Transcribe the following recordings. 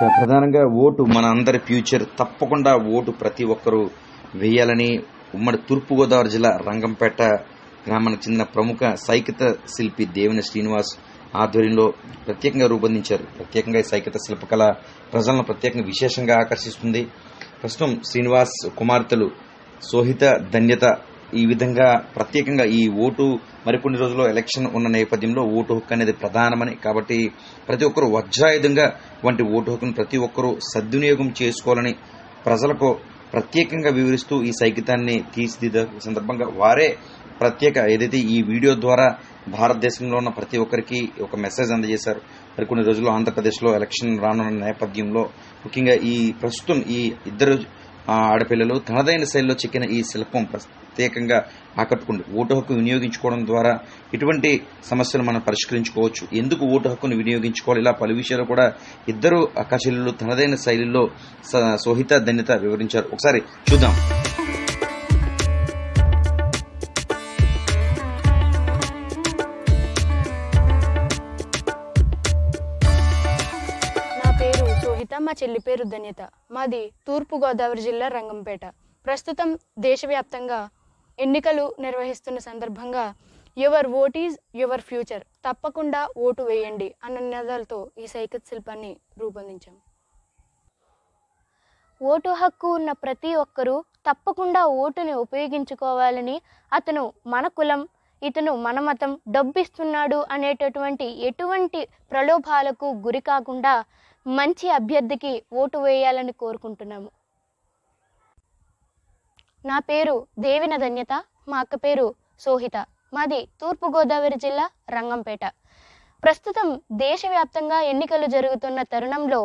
ప్రధానంగా ఓటు మన అందరి ఫ్యూచర్. తప్పకుండా ఓటు ప్రతి ఒక్కరూ వేయాలని ఉమ్మడి తూర్పుగోదావరి జిల్లా రంగంపేట గ్రామానికి చెందిన ప్రముఖ సైకిత శిల్పి దేవిన శ్రీనివాస్ ఆధ్వర్యంలో ప్రత్యేకంగా రూపొందించారు. ప్రత్యేకంగా ఈ సైకిత శిల్పకళ ప్రజలను ప్రత్యేకంగా విశేషంగా ఆకర్షిస్తుంది. ప్రస్తుతం శ్రీనివాస్ కుమార్తెలు సోహిత ధన్యత ఈ విధంగా ప్రత్యేకంగా ఈ ఓటు మరికొన్ని రోజుల్లో ఎలక్షన్ ఉన్న నేపథ్యంలో ఓటు హక్కు అనేది ప్రధానమని. కాబట్టి ప్రతి ఒక్కరూ వజ్రాయుధంగా వంటి ఓటు హక్కును ప్రతి ఒక్కరూ సద్వినియోగం చేసుకోవాలని ప్రజలకు ప్రత్యేకంగా వివరిస్తూ ఈ సైకితాన్ని తీర్చిదిద్ద సందర్భంగా వారే ప్రత్యేక ఏదైతే ఈ వీడియో ద్వారా భారతదేశంలో ఉన్న ప్రతి ఒక్కరికి ఒక మెసేజ్ అందజేశారు. మరి కొన్ని రోజుల్లో ఆంధ్రప్రదేశ్లో ఎలక్షన్ రానున్న నేపథ్యంలో ముఖ్యంగా ఈ ప్రస్తుతం ఈ ఇద్దరు ఆ, ఆడపిల్లలు తనదైన శైలిలో చెక్కిన ఈ శిల్పం ప్రత్యేకంగా ఆకట్టుకుంది. ఓటు హక్కు వినియోగించుకోవడం ద్వారా ఇటువంటి సమస్యలు మనం పరిష్కరించుకోవచ్చు. ఎందుకు ఓటు హక్కును వినియోగించుకోవాలి? ఇలా పలు విషయాలు కూడా ఇద్దరు అక్కచెల్లెలు తనదైన శైలిలో స- సోహిత ధన్యత వివరించారు. ఒకసారి చూద్దాం. పేరు మా చెల్లి పేరు ధన్యత. మాది తూర్పు గోదావరి జిల్లా రంగంపేట. ప్రస్తుతం దేశవ్యాప్తంగా ఎన్నికలు నిర్వహిస్తున్న సందర్భంగా your vote is your future. తప్పకుండా ఓటు వేయండి అన్న నినాదాలతో ఈ సైకిల్ శిల్పాన్ని రూపొందించాం. ఓటు హక్కు ఉన్న ప్రతి ఒక్కరూ తప్పకుండా ఓటుని ఉపయోగించుకోవాలని అతను మన కులం ఇతను మన మతం డబ్బిస్తున్నాడు అనేటటువంటి ఎటువంటి ప్రలోభాలకు గురి కాకుండా మంచి అభ్యర్థికి ఓటు వేయాలని కోరుకుంటున్నాము. నా పేరు దేవిన ధన్యత మా అక్క పేరు సోహిత. మాది తూర్పుగోదావరి జిల్లా రంగంపేట. ప్రస్తుతం దేశవ్యాప్తంగా ఎన్నికలు జరుగుతున్న తరుణంలో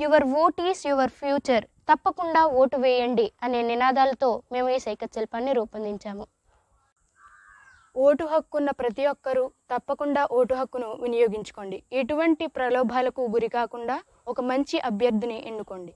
your vote is your future తప్పకుండా ఓటు వేయండి అనే నినాదాలతో మేము ఈ సైకత్ శిల్పాన్ని రూపొందించాము. ఓటు హక్కు ఉన్న ప్రతి ఒక్కరూ తప్పకుండా ఓటు హక్కును వినియోగించుకోండి. ఎటువంటి ప్రలోభాలకు గురి కాకుండా ఒక మంచి అభ్యర్థిని ఎన్నుకోండి.